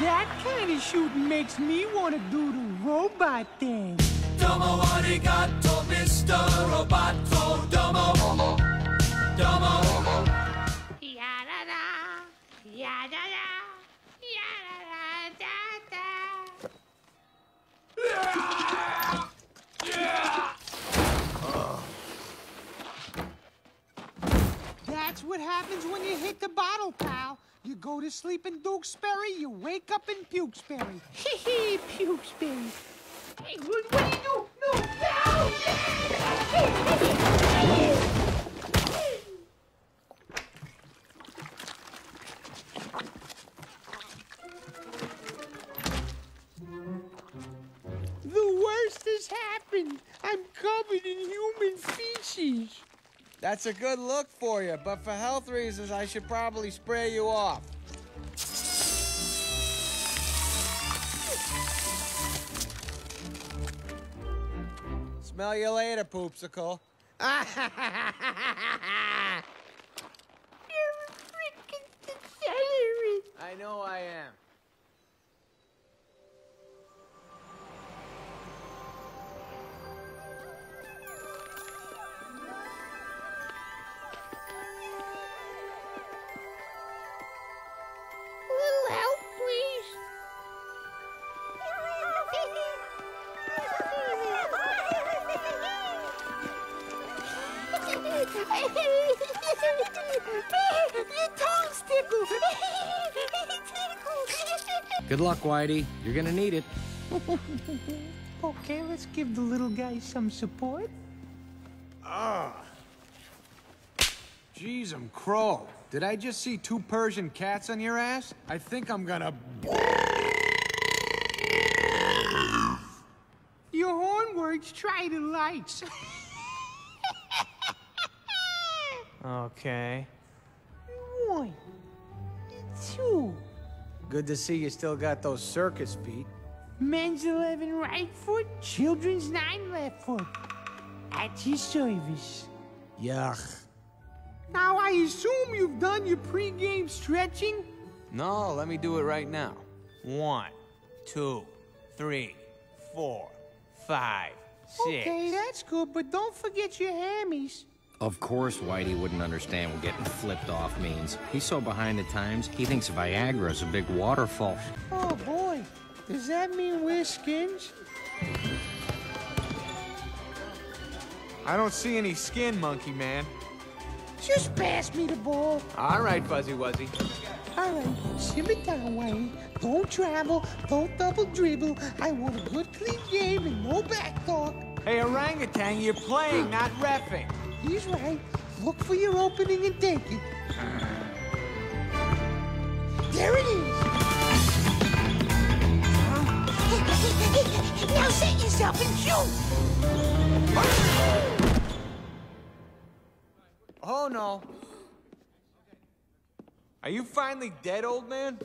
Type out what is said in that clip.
That kind of shooting makes me want to do the robot thing. Domo arigato, Mr. Roboto. Domo. Domo. Ya-da-da, ya-da-da, ya-da-da-da-da. That's what happens when you hit the bottle, pal. You go to sleep in Dukesberry, you wake up in Pukesberry. Hee hee, Pukesberry. Hey, what, do you do? No, no! The worst has happened. I'm covered in human feces. That's a good look for you, but for health reasons, I should probably spray you off. Smell you later, Poopsicle. Your tongue's tickled. Good luck, Whitey. You're gonna need it. okay, let's give the little guy some support. Ah. Jeez, I'm crow. Did I just see two Persian cats on your ass? I think I'm gonna. Your horn works. Try the lights. Okay. One, two. Good to see you still got those circus feet. Men's 11 right foot, children's 9 left foot. At your service. Yuck. Now, I assume you've done your pre-game stretching? No, let me do it right now. One, two, three, four, five, six. Okay, that's good, but don't forget your hammies. Of course, Whitey wouldn't understand what getting flipped off means. He's so behind the times, he thinks Viagra's a big waterfall. Oh, boy. Does that mean we're skins? I don't see any skin, monkey man. Just pass me the ball. All right, Fuzzy Wuzzy. All right, simmer down, Wayne. Don't travel, don't double dribble. I want a good, clean game and no back talk. Hey, orangutan, you're playing, not refing. He's right. Look for your opening and take it. There it is. now set yourself and shoot. Oh, no. Are you finally dead, old man?